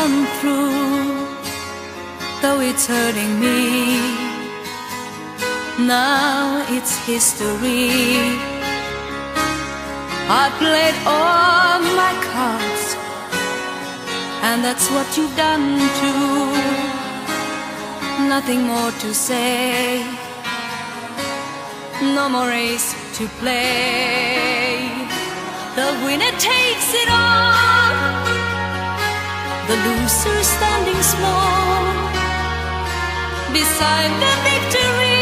come through, though it's hurting me. Now it's history. I played all my cards, and that's what you've done too. Nothing more to say, no more race to play. The winner takes it all the loser standing small beside the victory.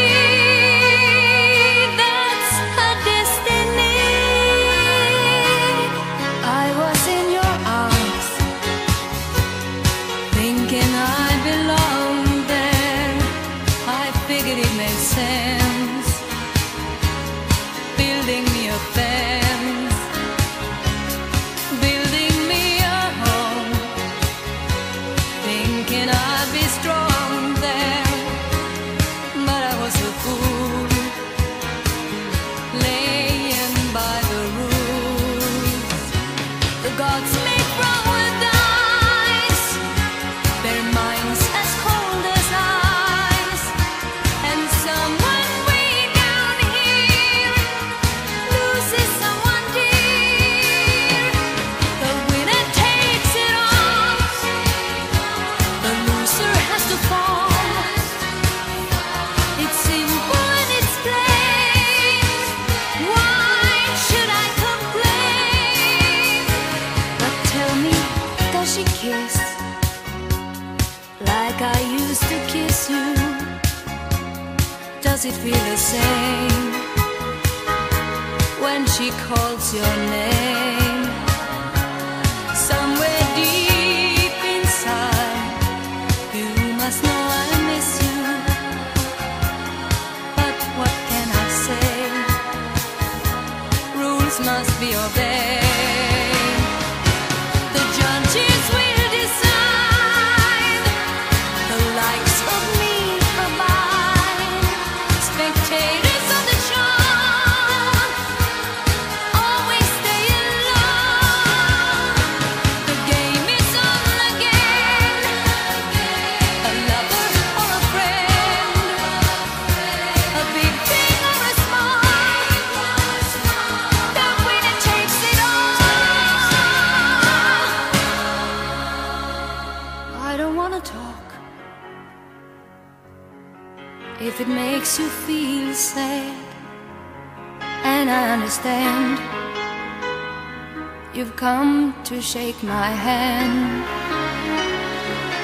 shake my hand.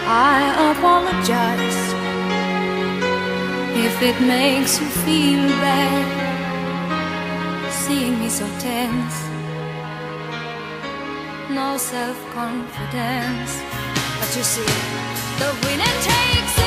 I apologize if it makes you feel bad seeing me so tense. No self confidence, but you see, the winner takes it.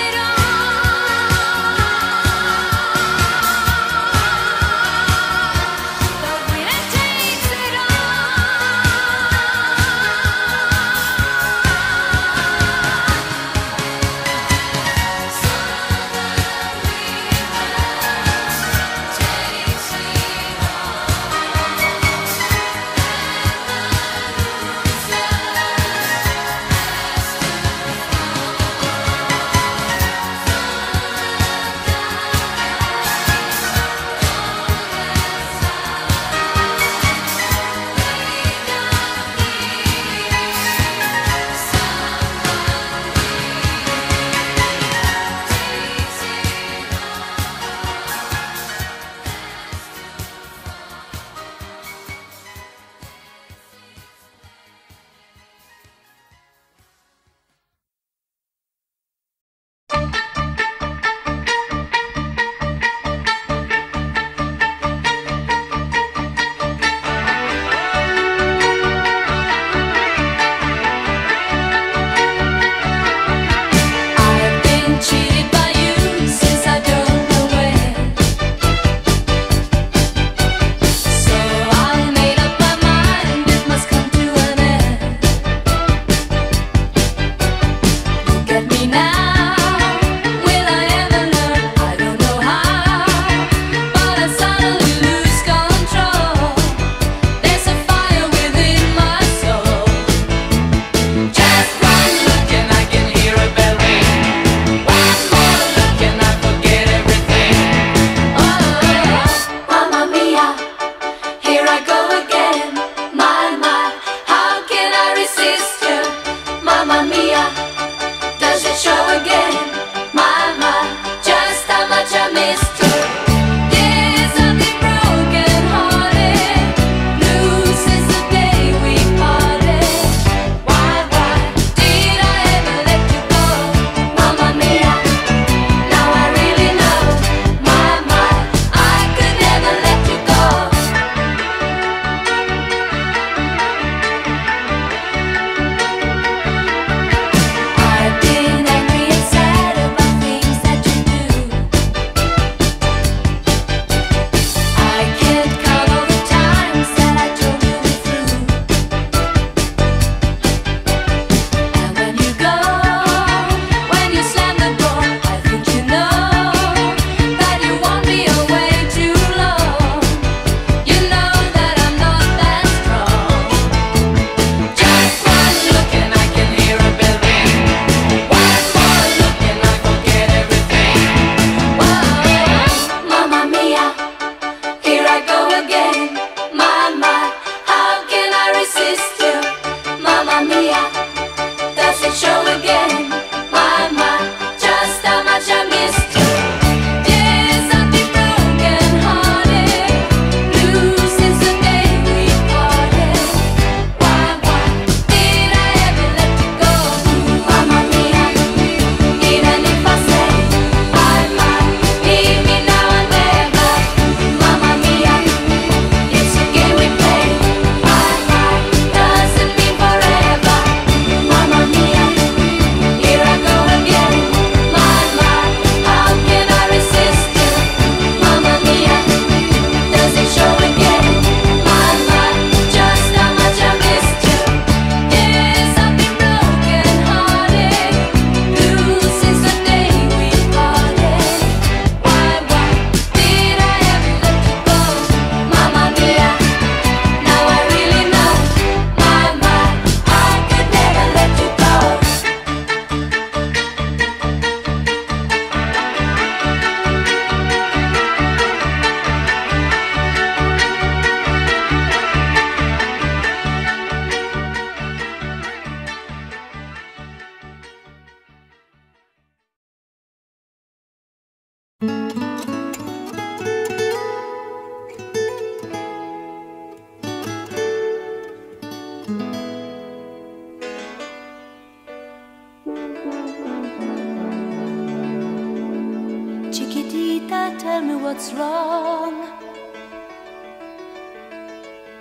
What's wrong.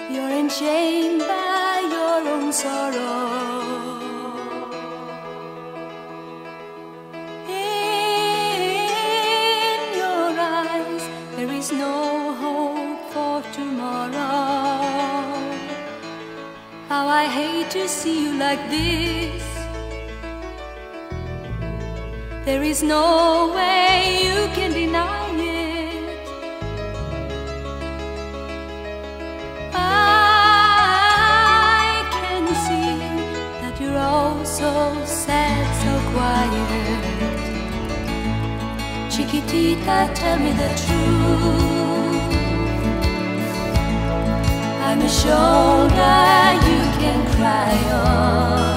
You're enchained by your own sorrow. In your eyes, there is no hope for tomorrow. How I hate to see you like this. There is no way you can deny it. I can see that you're all so sad, so quiet. Chiquitita, tell me the truth. I'm a shoulder you can cry on.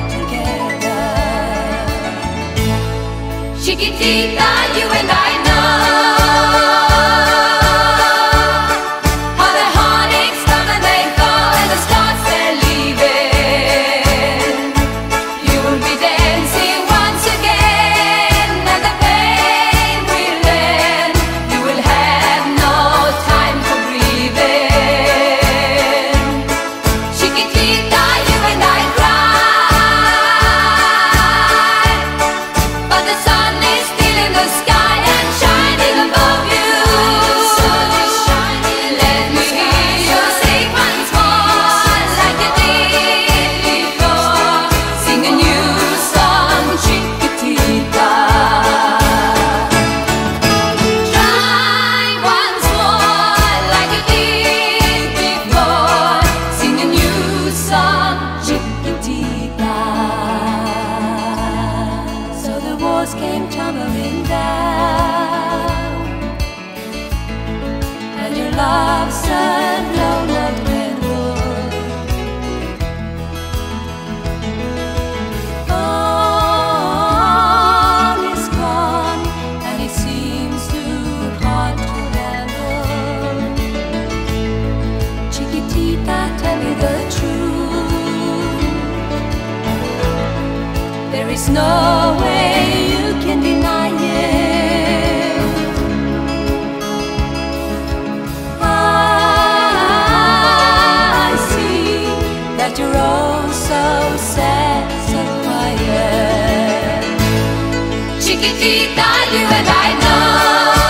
Chiquitita, you and I the truth. There is no way you can deny it. I see that you're all so sad, so quiet. Chiquitita, you and I know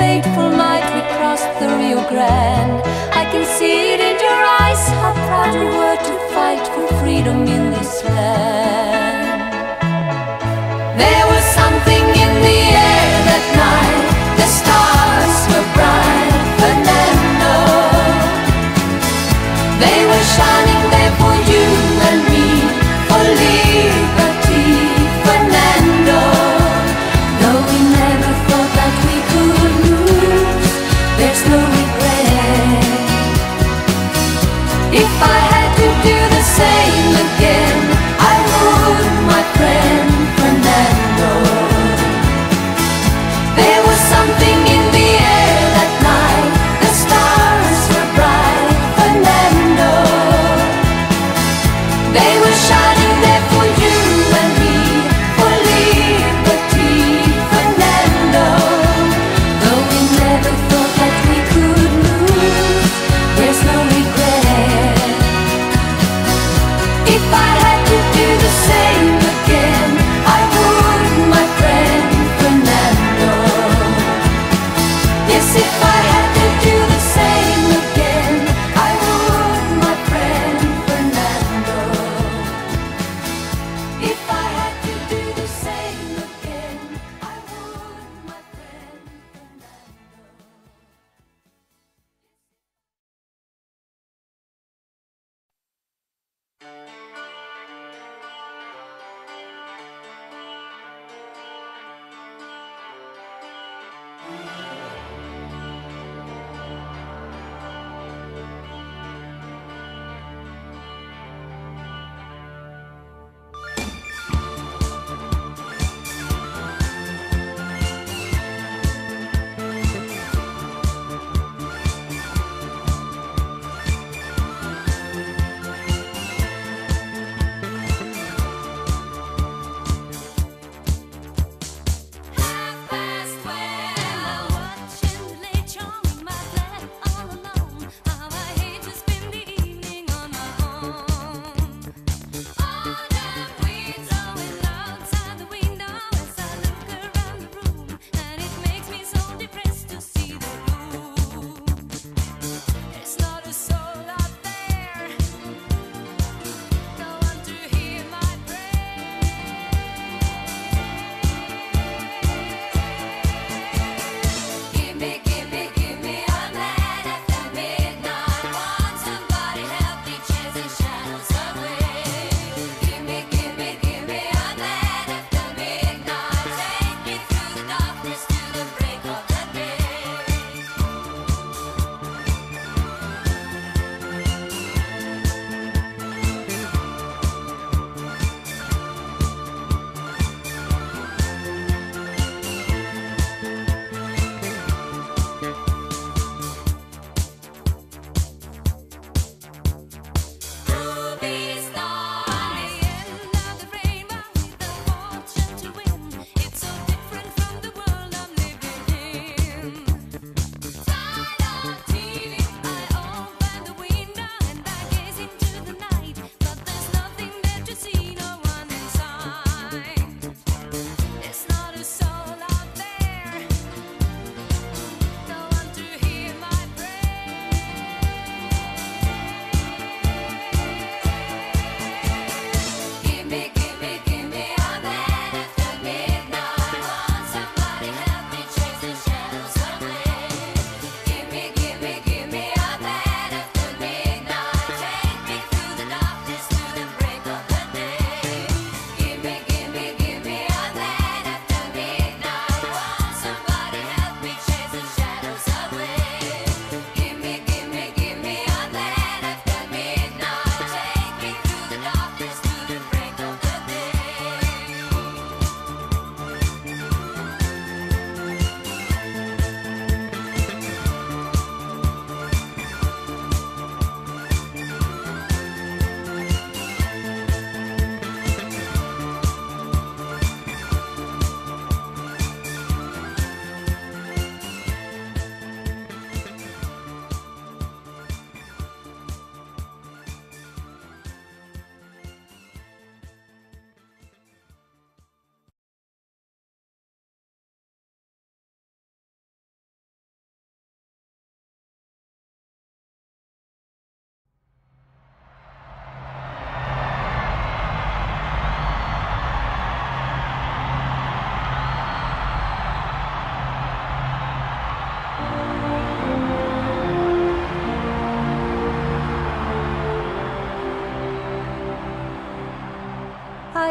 fateful night we crossed the Rio Grande. I can see it in your eyes how proud you were to fight for freedom in this land.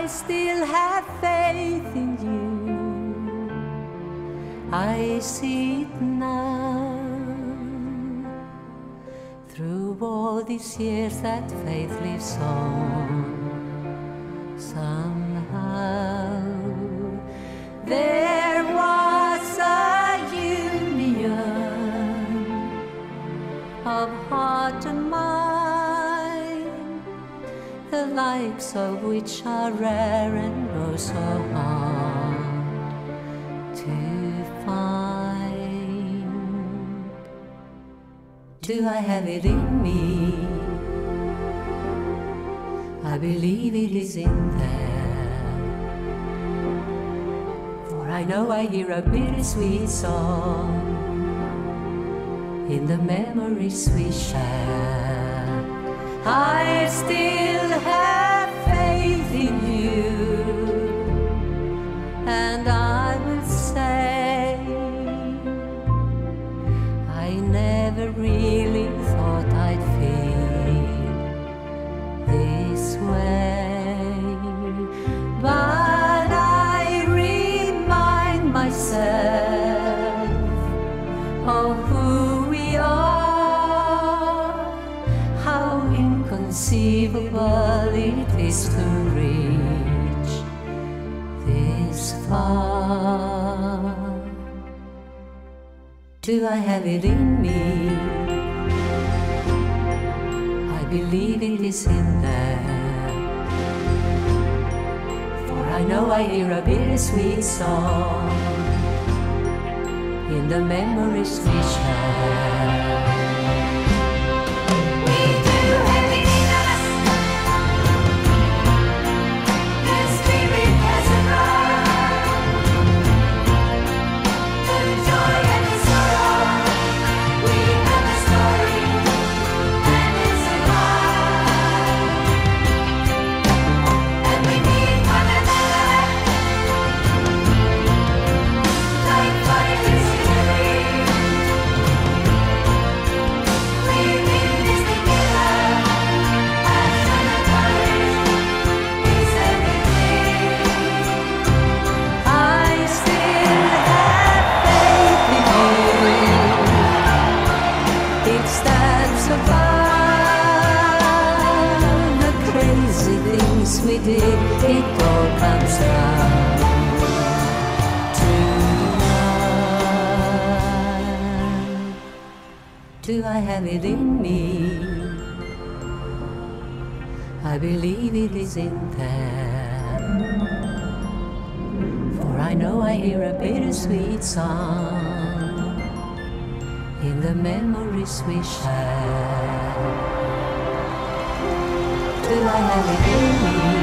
Still have faith in you. I see it now. Through all these years, that faith lives on. Somehow, there was a union of heart and mind, likes of which are rare and oh so hard to find. Do I have it in me? I believe it is in there. For I know I hear a bittersweet song in the memories we share. I still have faith in you, and I Do I have it in me? I believe it is in there. For I know I hear a bittersweet song in the memories we share. It all comes down to love. Do I have it in me? I believe it is in there. For I know I hear a bittersweet song in the memories we share. Do I have it in me?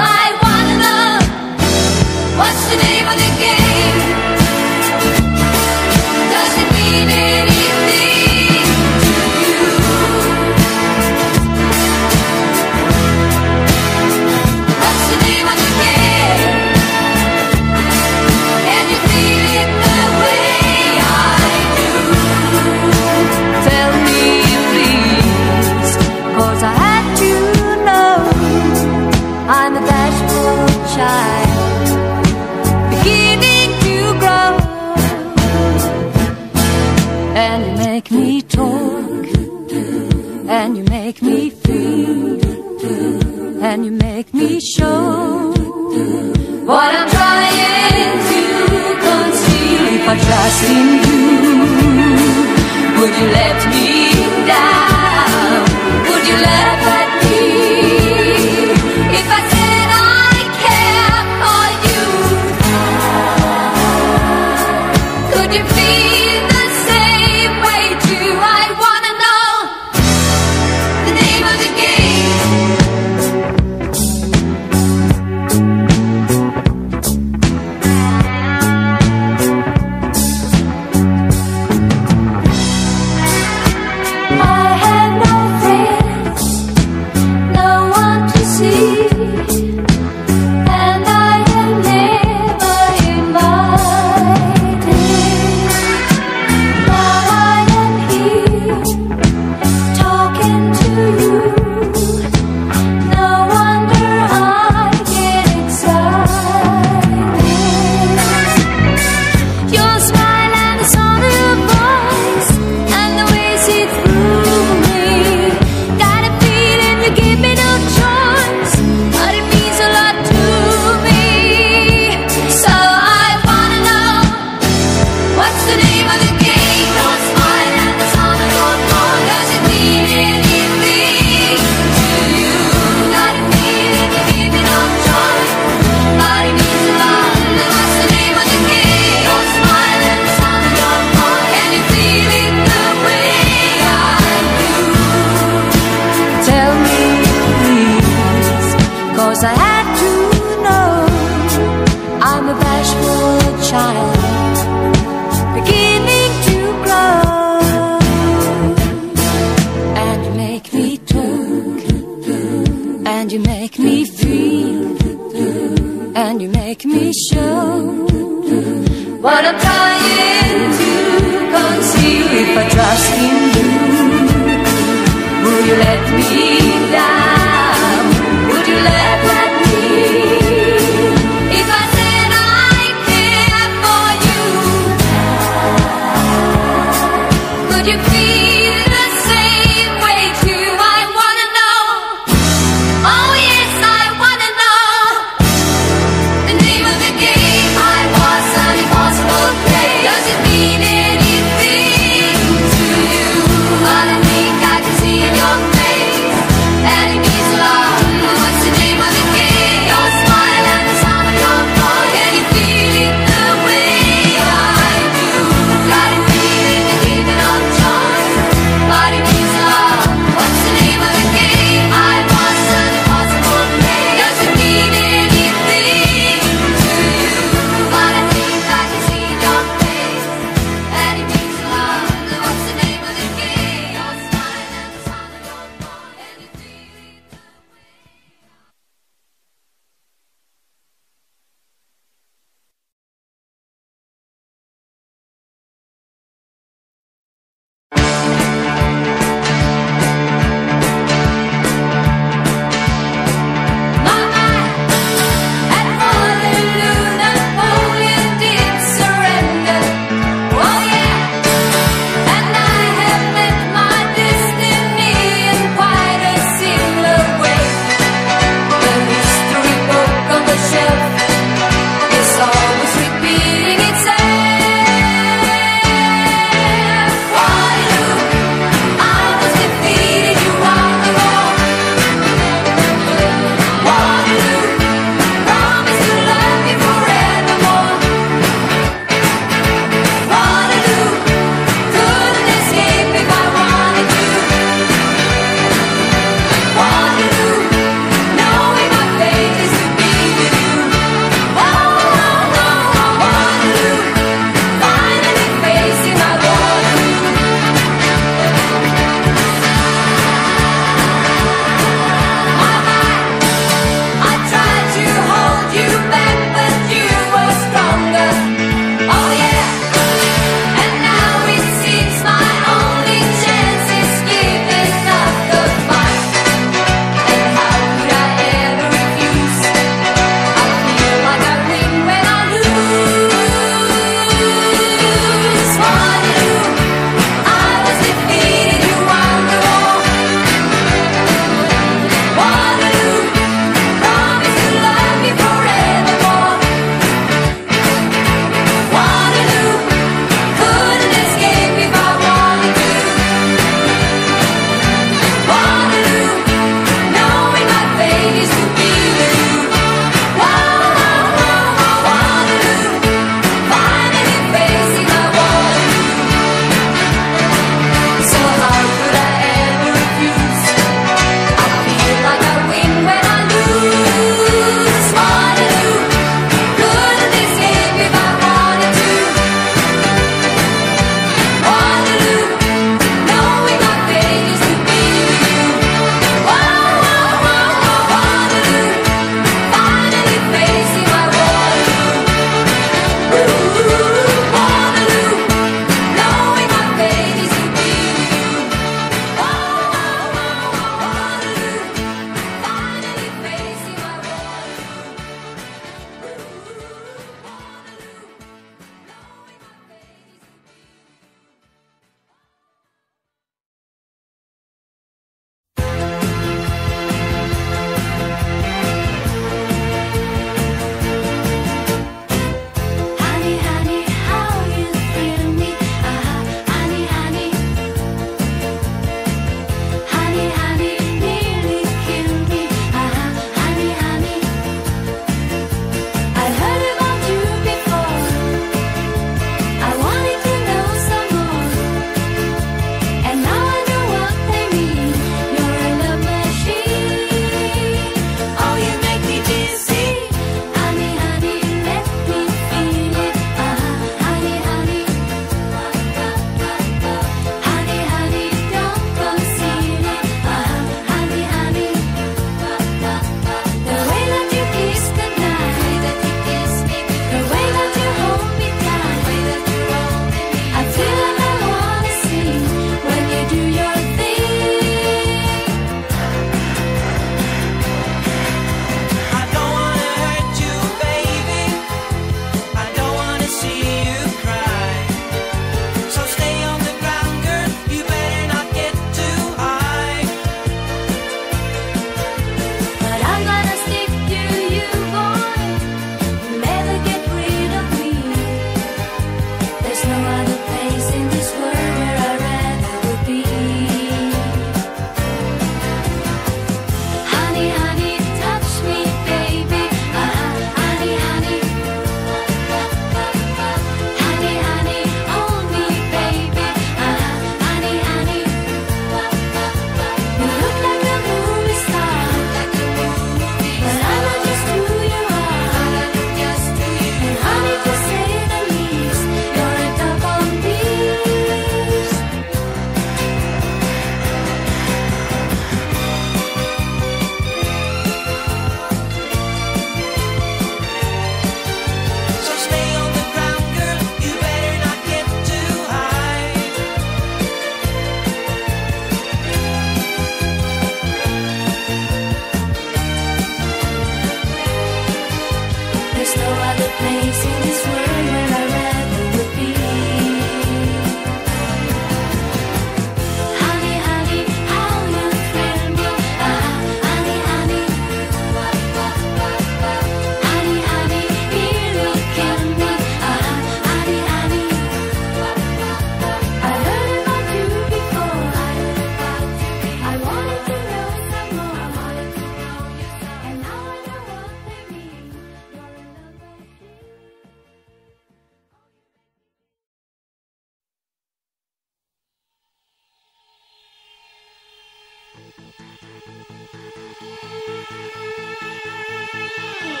Thank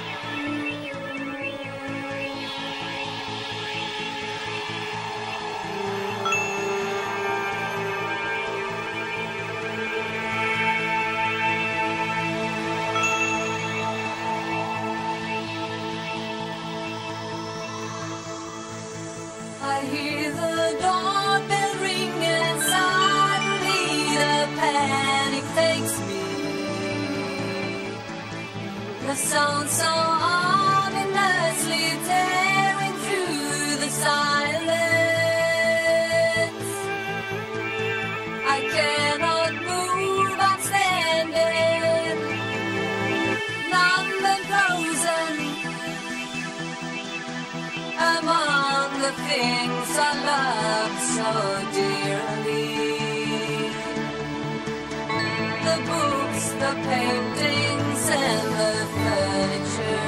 you. The sound so ominously tearing through the silence. I cannot move, I'm standing, numb and frozen among the things I love so dearly. the paintings and the furniture.